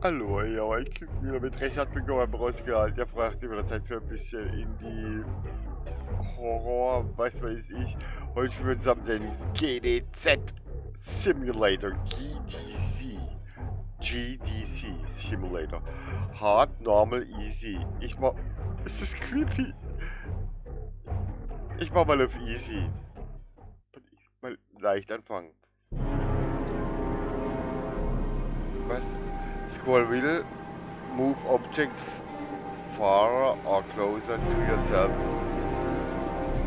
Hallo, ja, ich bin wieder mit Recht hat bekommen, rausgehalten. Der fragt immer Zeit für ein bisschen in die Horror, was weiß ich. Heute spielen wir zusammen den GDZ Simulator, GDC. GDC Simulator. Hard, Normal, Easy. Ich mach... Es ist creepy. Ich mach mal auf Easy. Mal leicht anfangen. Was? Scroll wheel, move objects far or closer to yourself.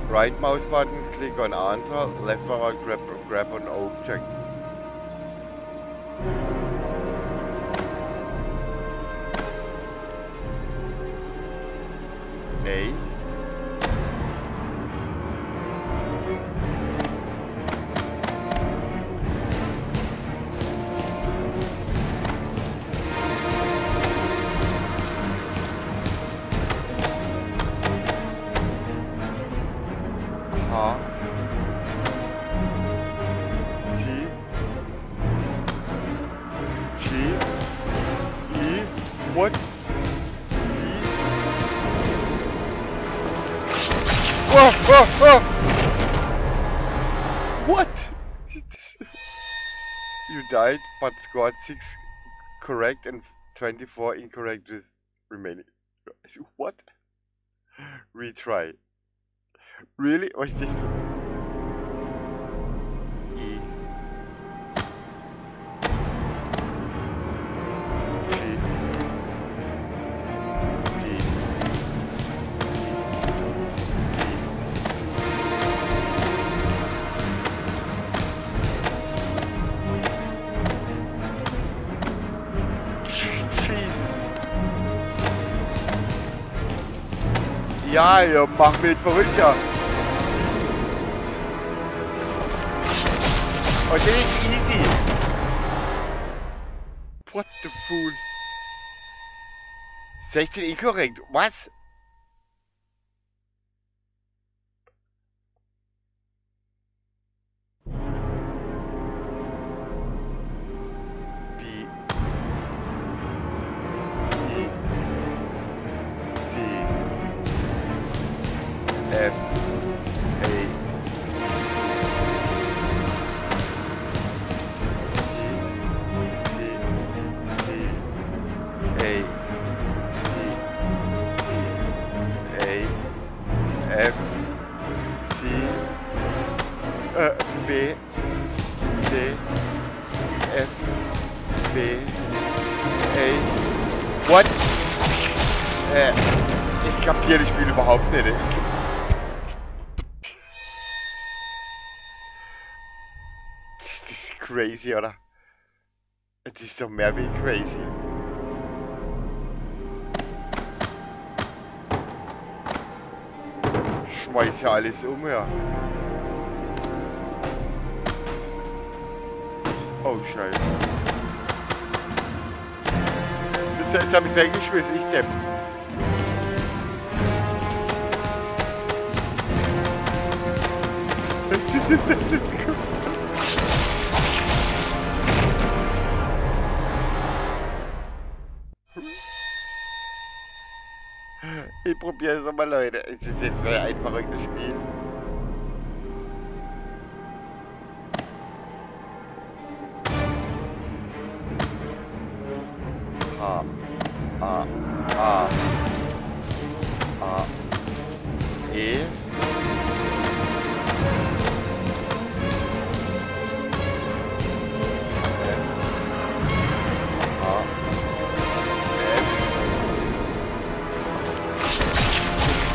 Right mouse button, click on answer, left mouse grab, grab an object. A. What? Oh, oh, oh! What? you died, but scored 6 correct and 24 incorrect with remaining. What? Retry. Really? Was ist Ja, ihr macht mich verrückt, ja. Den ist easy. What the fool? 16 inkorrekt. Was? A. A C C A F. C. Äh, B. D. F. B. A What? Äh, ich kapiere das Spiel überhaupt nicht. Crazy, oder? Das ist doch mehr wie crazy. Schmeiß ja alles um, ja. Oh, Scheiße. Jetzt, hab ich's weggeschmissen, ich depp. Das ist, das ist gut. Ich probiere es mal, Leute. Es ist jetzt so ein verrücktes Spiel.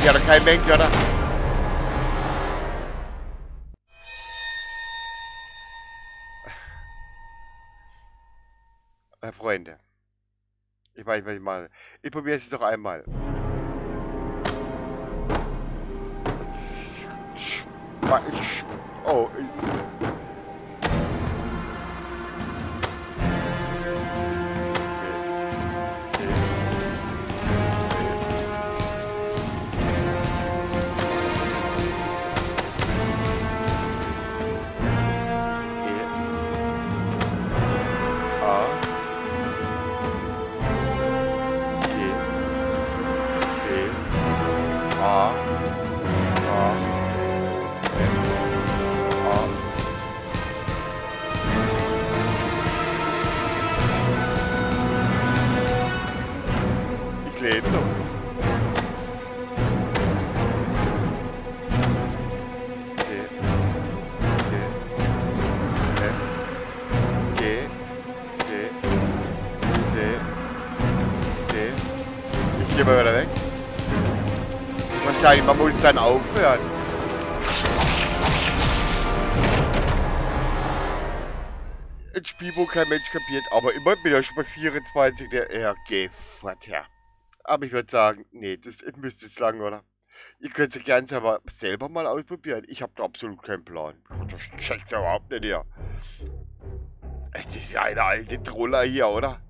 Ja, da kein Mensch, oder? Äh, Freunde. Ich weiß, was ich mache. Ich probiere es noch einmal. Oh. A. Ich geh mal wieder weg. Wahrscheinlich, man muss dann aufhören. Ein Spiel, wo kein Mensch kapiert, aber immer ja schon bei 24, der, fort her. Aber ich würde sagen, nee, das müsste jetzt lang, oder? Ihr könnt es gerne selber, selber mal ausprobieren. Ich habe da absolut keinen Plan. Das checkt überhaupt nicht hier. Es ist ja eine alte Troller hier, oder?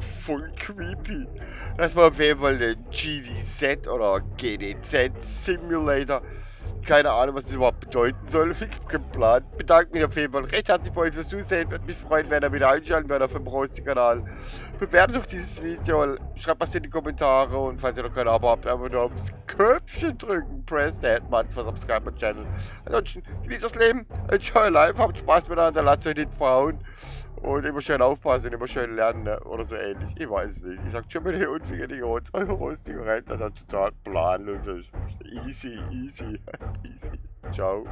Voll creepy. Das war auf jeden Fall der GDZ oder GDZ Simulator. Keine Ahnung, was das überhaupt bedeuten soll. Ich habe Plan. Bedanke mich auf jeden Fall recht herzlich bei euch fürs Zusehen. Würde mich freuen, wenn ihr wieder einschalten werdet auf dem Rosti-Kanal. Bewertet doch dieses Video. Schreibt was in die Kommentare. Und falls ihr noch kein Abo habt, einfach nur aufs Köpfchen drücken. Press that button für Subscribe Channel. Ansonsten, genießt das Leben. Enjoy life. Habt Spaß miteinander. Lasst euch nicht verhauen. Und immer schön aufpassen, immer schön lernen ne? oder so ähnlich. Ich weiß es nicht. Ich sag schon mal hier unfinger die Rot, eure Rostiger Rentner, total planlos. Easy, easy, easy. Ciao.